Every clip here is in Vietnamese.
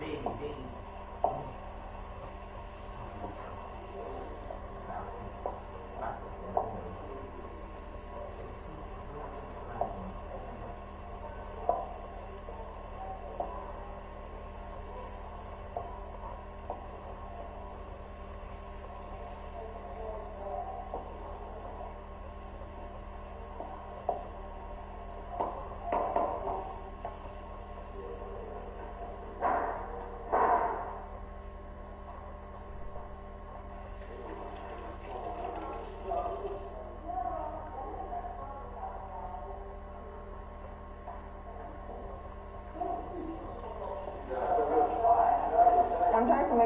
đi đi.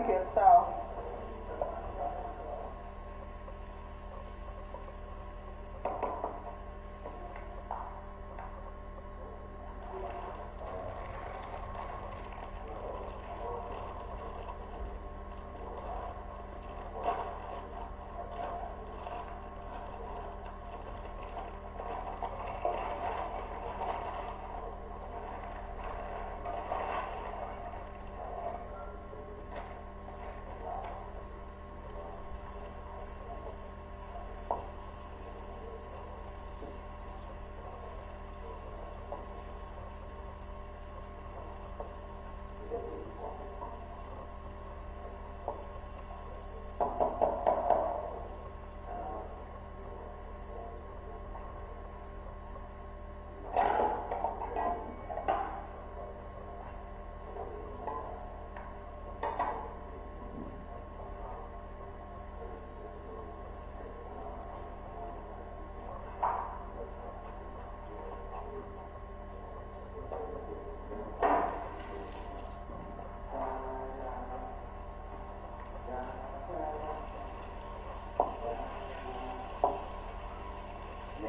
que está